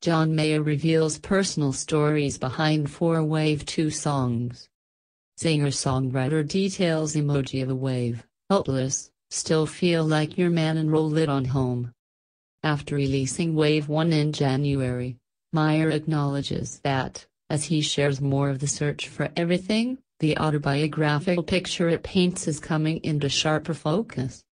John Mayer reveals personal stories behind four Wave 2 songs. Singer-songwriter details emoji of a wave, helpless, still feel like your man and roll it on home. After releasing Wave 1 in January, Mayer acknowledges that, as he shares more of the search for everything, the autobiographical picture it paints is coming into sharper focus.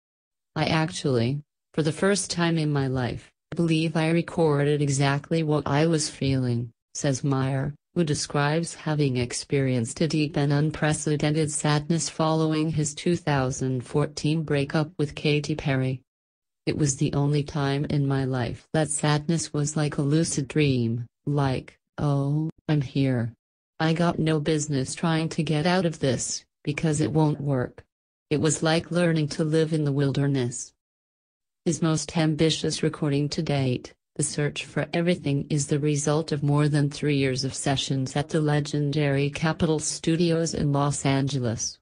I actually, for the first time in my life, believe I recorded exactly what I was feeling, says Mayer, who describes having experienced a deep and unprecedented sadness following his 2014 breakup with Katy Perry. It was the only time in my life that sadness was like a lucid dream, like, oh, I'm here. I got no business trying to get out of this, because it won't work. It was like learning to live in the wilderness. His most ambitious recording to date, The Search for Everything is the result of more than three years of sessions at the legendary Capitol Studios in Los Angeles.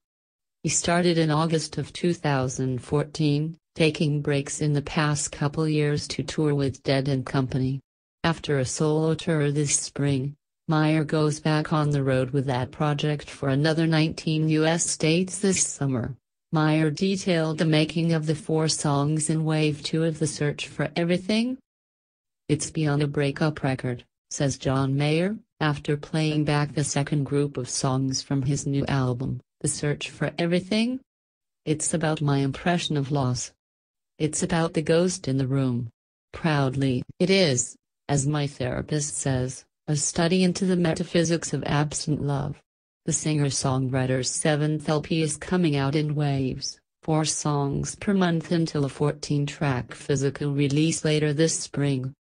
He started in August of 2014, taking breaks in the past couple years to tour with Dead and Company. After a solo tour this spring, Mayer goes back on the road with that project for another 19 US states this summer. Mayer detailed the making of the four songs in Wave 2 of The Search for Everything. It's beyond a breakup record, says John Mayer, after playing back the second group of songs from his new album, The Search for Everything. It's about my impression of loss. It's about the ghost in the room. Proudly, it is, as my therapist says, a study into the metaphysics of absent love. The singer-songwriter's seventh LP is coming out in waves, four songs per month until a 14-track physical release later this spring.